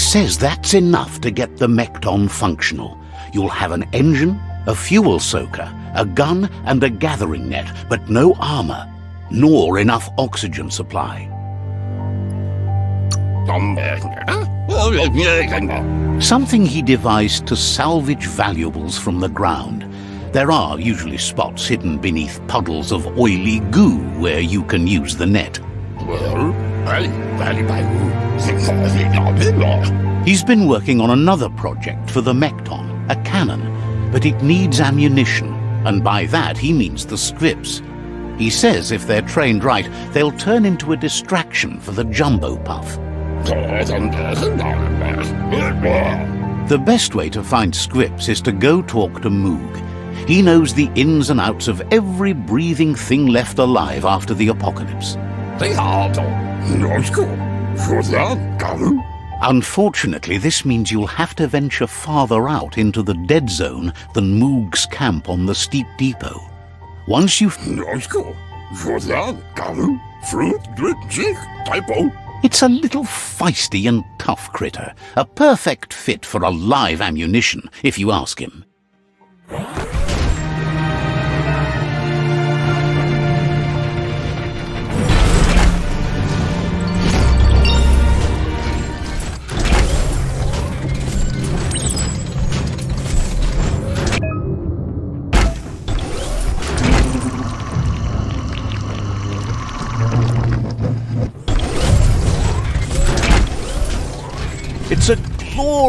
says that's enough to get the Mekton functional. You'll have an engine, a fuel soaker, a gun, and a gathering net, but no armor, nor enough oxygen supply. Something he devised to salvage valuables from the ground. There are usually spots hidden beneath puddles of oily goo where you can use the net. He's been working on another project for the Mekton, a cannon, but it needs ammunition, and by that he means the scripts. He says if they're trained right, they'll turn into a distraction for the jumbo puff. The best way to find scripts is to go talk to Moog. He knows the ins and outs of every breathing thing left alive after the apocalypse. Unfortunately, this means you'll have to venture farther out into the dead zone than Moog's camp on the Steepo Depot. Once you've... It's a little feisty and tough critter, a perfect fit for a live ammunition, if you ask him.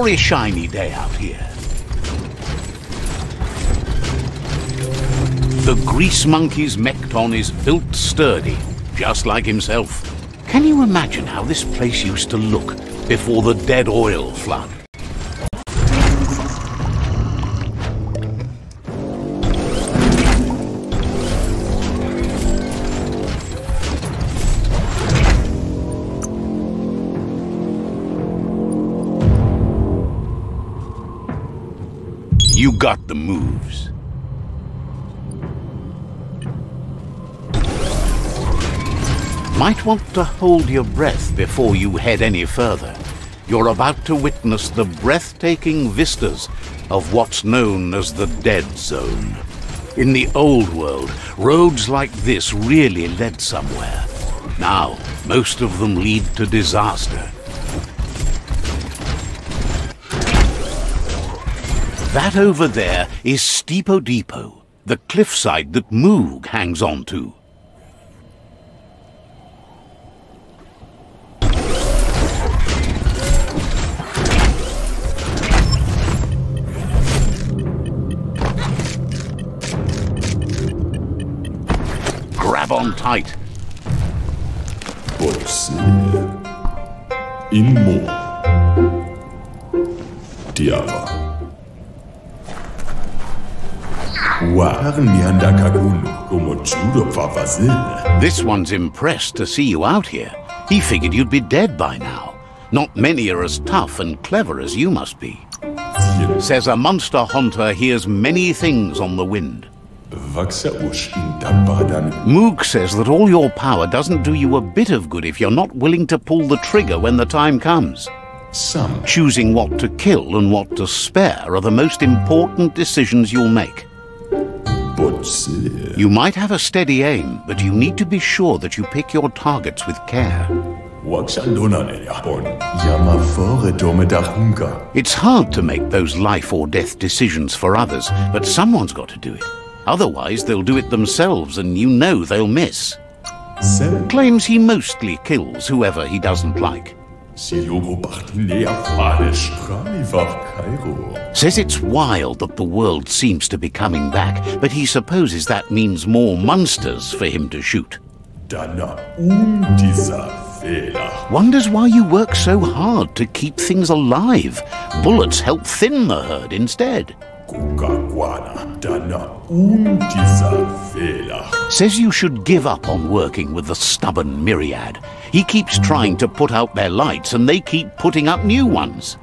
Glory shiny day out here. The grease monkey's Mekton is built sturdy, just like himself. Can you imagine how this place used to look before the dead oil flood? Got the moves. Might want to hold your breath before you head any further. You're about to witness the breathtaking vistas of what's known as the Dead Zone. In the old world, roads like this really led somewhere. Now, most of them lead to disaster. That over there is Steepo Depot, the cliffside that Moog hangs on to. Grab on tight. Bolsi. Inmo. Tiava. Warnianda This one's impressed to see you out here. He figured you'd be dead by now. Not many are as tough and clever as you must be. Says a monster hunter hears many things on the wind. Moog says that all your power doesn't do you a bit of good if you're not willing to pull the trigger when the time comes. Sam. Choosing what to kill and what to spare are the most important decisions you'll make. You might have a steady aim, but you need to be sure that you pick your targets with care. Waxa donane yapon. Yama fore dome da hunga. It's hard to make those life or death decisions for others, but someone's got to do it. Otherwise, they'll do it themselves, and you know they'll miss. Sem. Claims he mostly kills whoever he doesn't like. Si logo partinea farish. Ralivach Cairo. Says it's wild that the world seems to be coming back, but he supposes that means more monsters for him to shoot. Fela. Wonders why you work so hard to keep things alive. Bullets help thin the herd instead. Kukakwana. Dana undisa. Says you should give up on working with the stubborn myriad. He keeps trying to put out their lights and they keep putting up new ones.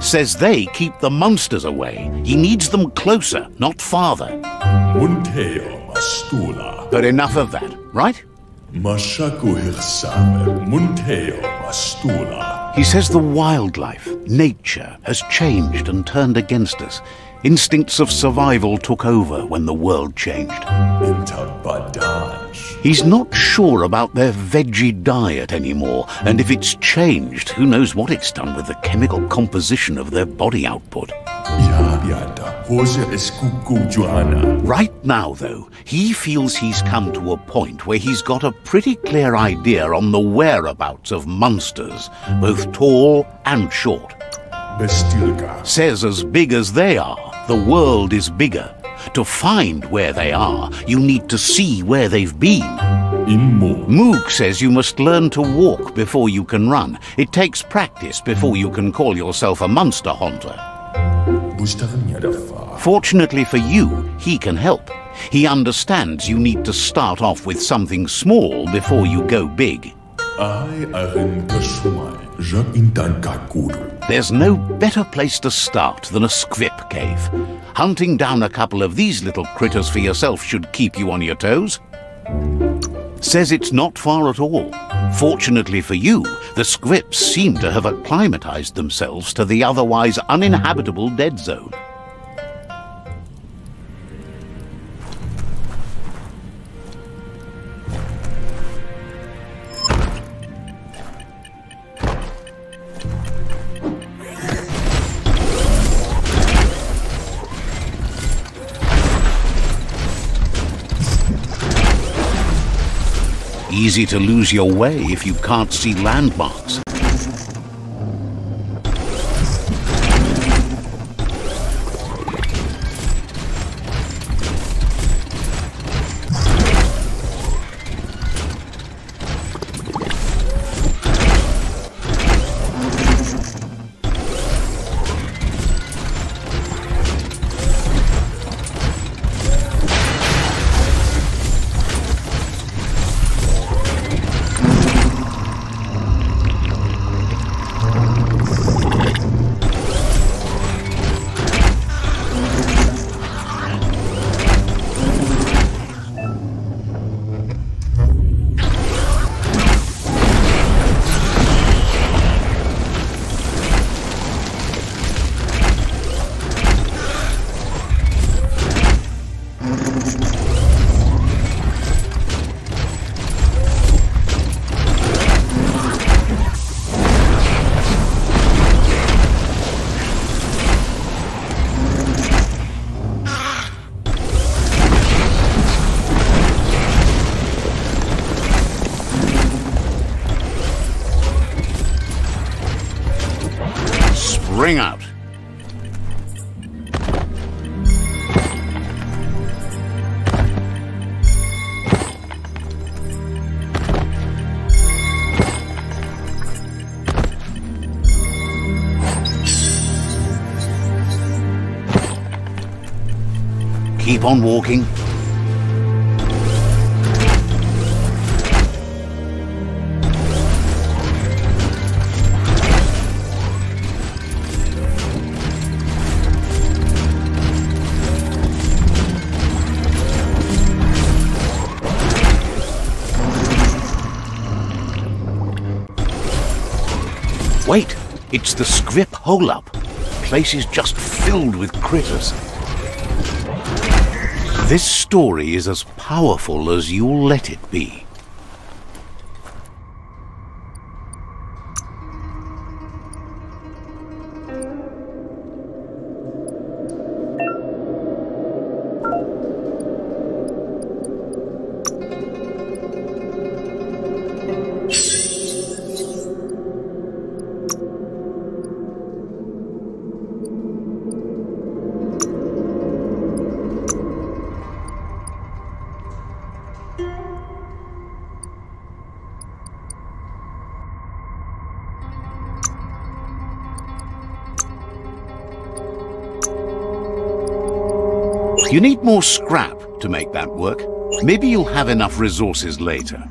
Says they keep the monsters away. He needs them closer, not farther. But enough of that, right? Mashaku hirsame. Munteo mastula. He says the wildlife, nature, has changed and turned against us. Instincts of survival took over when the world changed. He's not sure about their veggie diet anymore, and if it's changed, who knows what it's done with the chemical composition of their body output. Yabiata. Hose eskuku Johanna. Right now, though, he feels he's come to a point where he's got a pretty clear idea on the whereabouts of monsters, both tall and short. Says as big as they are, the world is bigger. To find where they are, you need to see where they've been. Moog says you must learn to walk before you can run. It takes practice before you can call yourself a monster hunter. Fortunately for you, he can help. He understands you need to start off with something small before you go big. I arin kasumai. Je intan kakuru. There's no better place to start than a squip cave. Hunting down a couple of these little critters for yourself should keep you on your toes. Says it's not far at all. Fortunately for you, the squips seem to have acclimatized themselves to the otherwise uninhabitable dead zone. Easy to lose your way if you can't see landmarks. Keep on walking. Wait, it's the Scrip hole-up. Place is just filled with critters. This story is as powerful as you'll let it be. You need more scrap to make that work. Maybe you'll have enough resources later.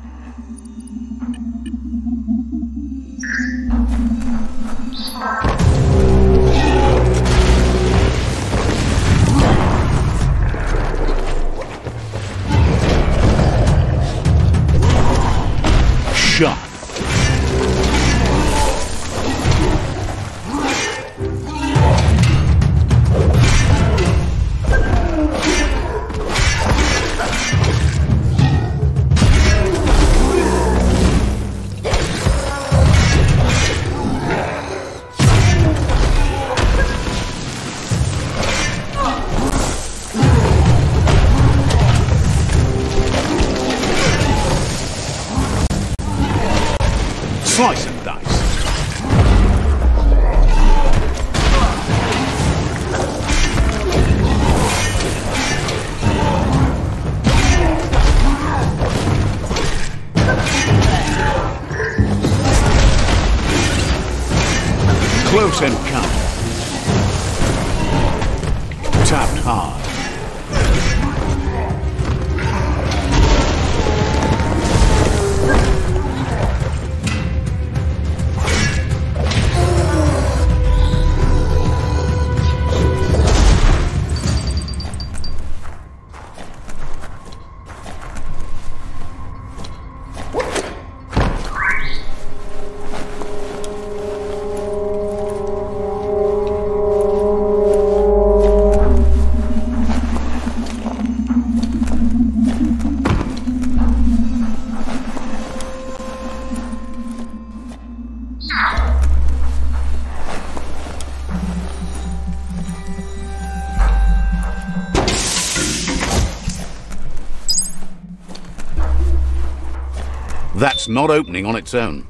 That's not opening on its own.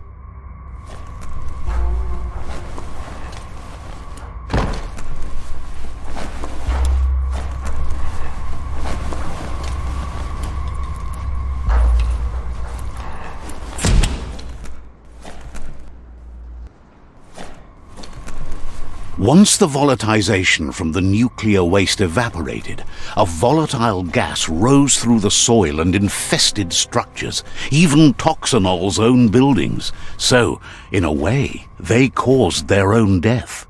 Once the volatilization from the nuclear waste evaporated, a volatile gas rose through the soil and infested structures, even Toxanol's own buildings. So, in a way, they caused their own death.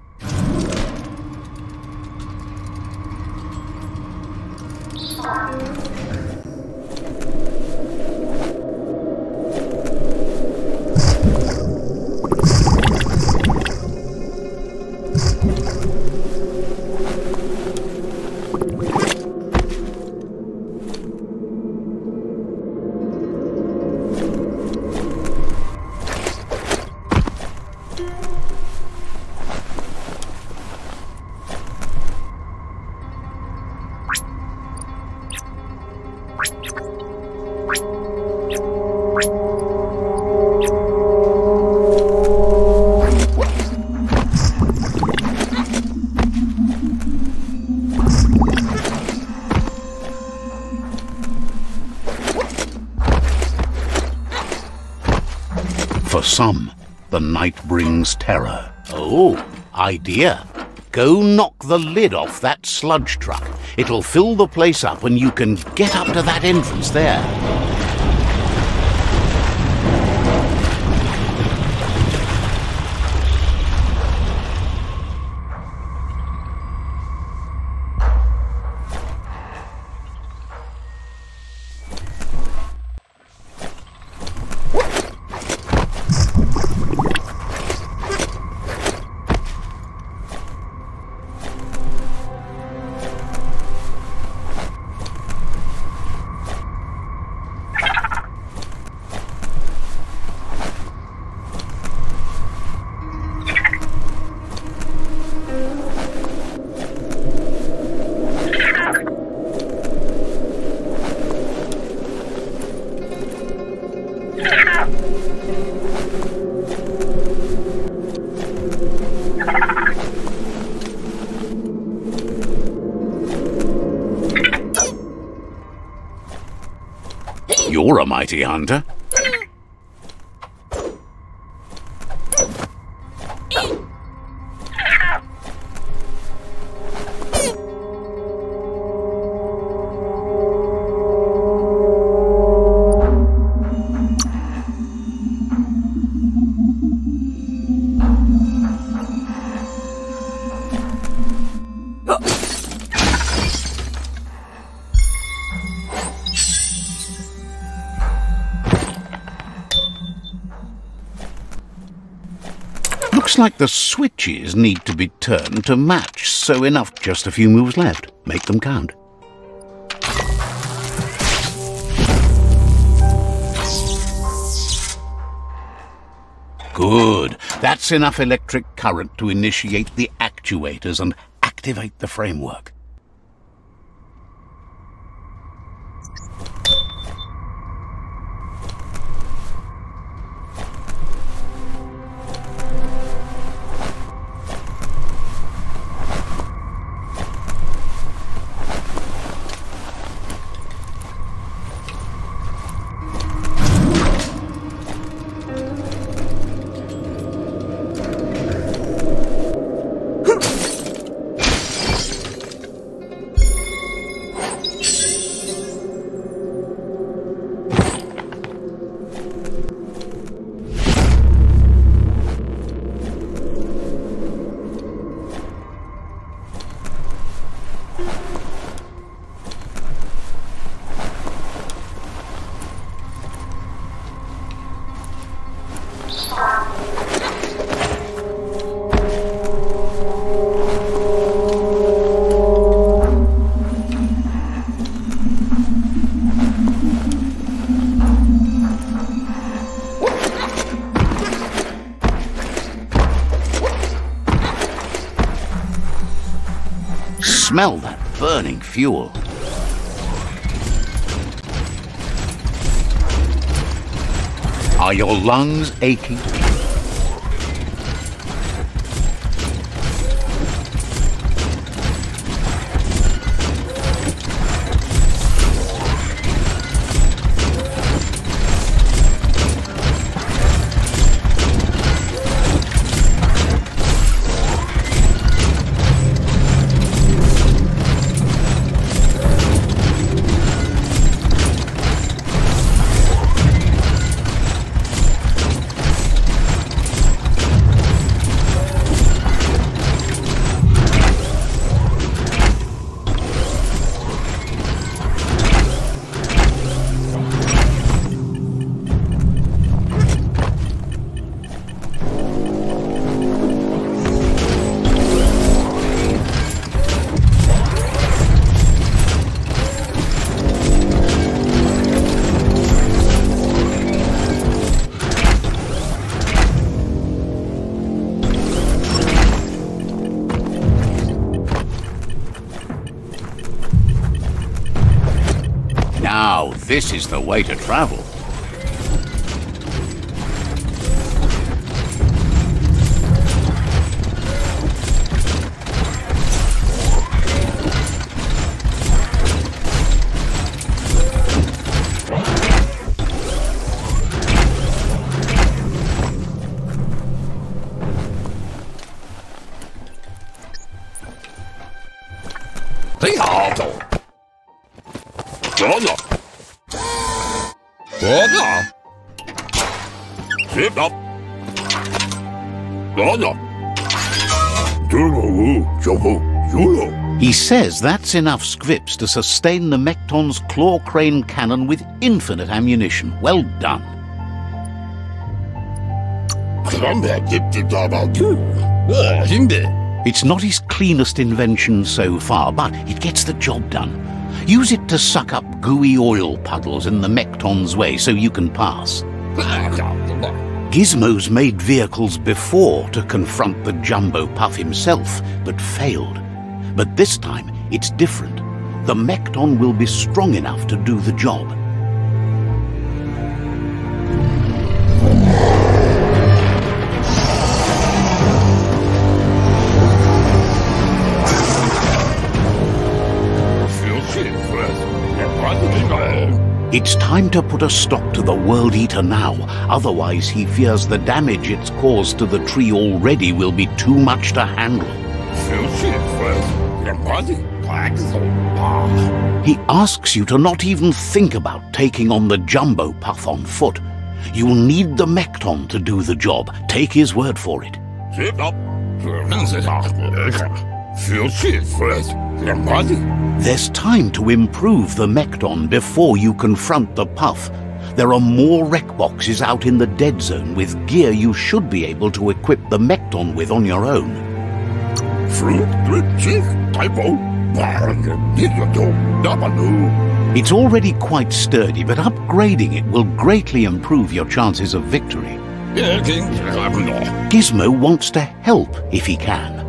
Some, the night brings terror. Oh, idea. Go knock the lid off that sludge truck. It'll fill the place up and you can get up to that entrance there. You're a mighty hunter. Like the switches need to be turned to match, so enough, just a few moves left. Make them count. Good. That's enough electric current to initiate the actuators and activate the framework. Smell that burning fuel. Are your lungs aching? Now, this is the way to travel. He says that's enough scripts to sustain the Mekton's claw crane cannon with infinite ammunition. Well done. It's not his cleanest invention so far, but it gets the job done. Use it to suck up gooey oil puddles in the Mekton's way so you can pass. Gizmo's made vehicles before to confront the Jumbo Puff himself, but failed. But this time, it's different. The Mekton will be strong enough to do the job. Time to put a stop to the World Eater now, otherwise he fears the damage it's caused to the tree already will be too much to handle. He asks you to not even think about taking on the Jumbo Puff on foot. You'll need the Mekton to do the job. Take his word for it. There's time to improve the Mekton before you confront the Puff. There are more wreck boxes out in the dead zone with gear you should be able to equip the Mekton with on your own. It's already quite sturdy, but upgrading it will greatly improve your chances of victory. Gizmo wants to help if he can.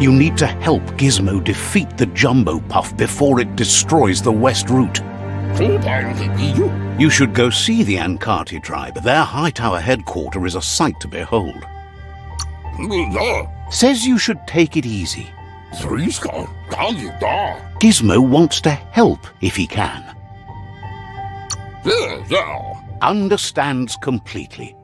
You need to help Gizmo defeat the Jumbo Puff before it destroys the West Route. You should go see the Ankati tribe. Their Hightower headquarter is a sight to behold. Says you should take it easy. Gizmo wants to help if he can. Understands completely.